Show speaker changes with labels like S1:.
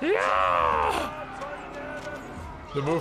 S1: Yeah! The move